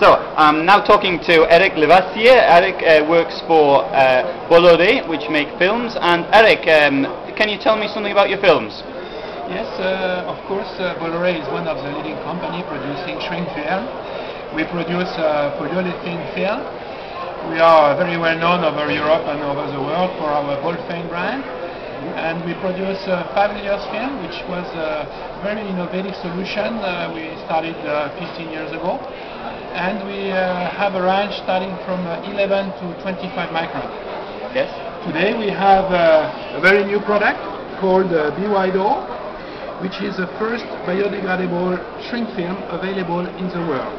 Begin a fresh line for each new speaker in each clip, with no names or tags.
So I'm now talking to Eric Levassier. Eric uh, works for uh, Bolloré, which make films. And Eric, um, can you tell me something about your films?
Yes, uh, of course, uh, Bolloré is one of the leading company producing shrink film. We produce uh, polyolefin film. We are very well known over Europe and over the world for our Bolphane brand. And we produce uh, five layers film, which was a very innovative solution. Uh, we started uh, 15 years ago. And we uh, have a range starting from uh, 11 to 25 micron.
Yes.
Today we have uh, a very new product called uh, BYDO, which is the first biodegradable shrink film available in the world.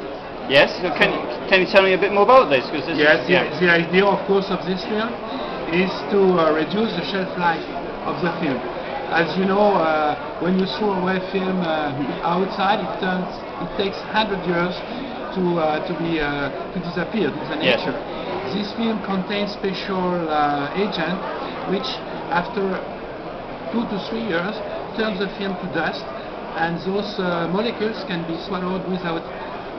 Yes. So can you, can you tell me a bit more about this? Because this
Yes,
is,
the, the idea, of course, of this film is to uh, reduce the shelf life of the film. As you know, uh, when you throw away film uh, outside, it turns, it takes 100 years to uh, to be uh, to disappear to the
Yes.
nature. This film contains special uh, agent, which after two to three years turns the film to dust, and those uh, molecules can be swallowed without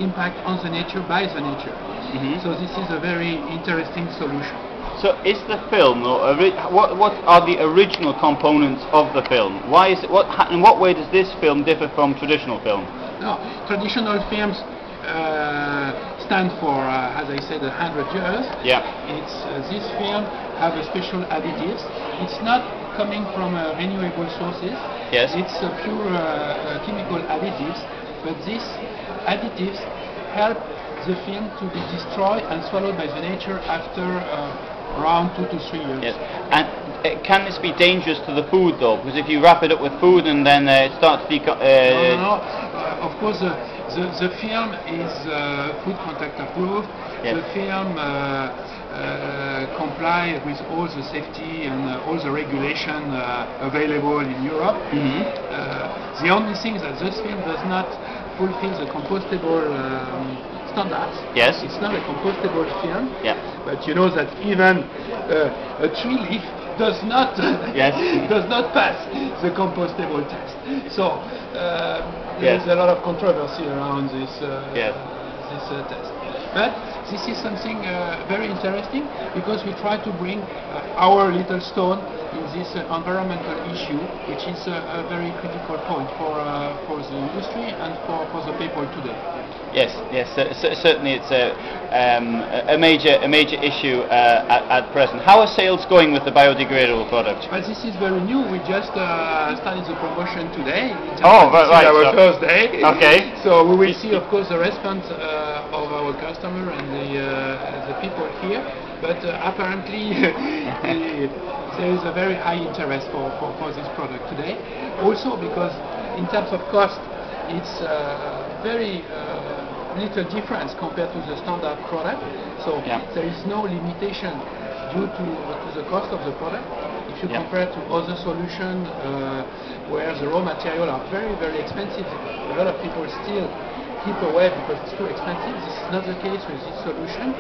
impact on the nature by the nature.
Mhm.
So this is a very interesting solution.
So is the film, what, what are the original components of the film? Why is it, what, ha- in what way does this film differ from traditional film?
Now, traditional films uh, stand for, uh, as I said, a 100 years.
Yeah.
It's uh, this film have a special additives. It's not coming from uh, renewable sources.
Yes.
It's uh, pure uh, chemical additives, but these additives help the film to be destroyed and swallowed by the nature after uh, around two to three years.
Yes. And uh, can this be dangerous to the food though? Because if you wrap it up with food and then uh, it starts to deco-
No,
uh,
no, no. Uh, of course, uh, the, the film is uh, food contact approved.
Yes.
The film uh, uh, comply with all the safety and uh, all the regulation uh, available in Europe.
Mhm.
Uh, the only thing that this film does not fulfill the compostable um, standards.
Yes.
It's not a compostable film.
Yeah.
But you know that even uh, a tree leaf does not
Yes.
does not pass the compostable test. So uh, there
Yes.
is a lot of controversy around this uh,
Yes.
this uh, test. But this is something uh, very interesting because we try to bring uh, our little stone in this uh, environmental issue, which is uh, a very critical point for uh, for the industry and for, for the people today.
Yes, yes, cer- cer- certainly it's a, um, a major, a major issue uh, at, at present. How are sales going with the biodegradable product?
But this is very new. We just uh, started the promotion today. Just
Oh, right, right,
Our
so-
first day.
Okay.
So we will see, of course, the response uh, of our customer and the uh, the people here. But uh, apparently, there is a very high interest for, for, for this product today. Also because in terms of cost, it's uh, very uh, little difference compared to the standard product. So
Yeah.
there is no limitation due to, to the cost of the product. If you
Yeah.
compare to other solutions uh, where the raw material are very, very expensive, a lot of people still keep away because it's too expensive. This is not the case with this solution.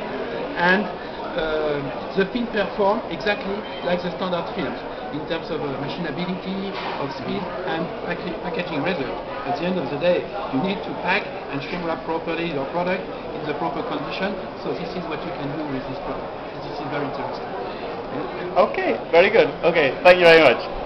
And uh, the film perform exactly like the standard films in terms of uh, machinability, of speed, and packa- packaging result. At the end of the day, you need to pack and shrink wrap properly your product in the proper condition. So this is what you can do with this product. This is very interesting.
Okay, very good. Okay, thank you very much.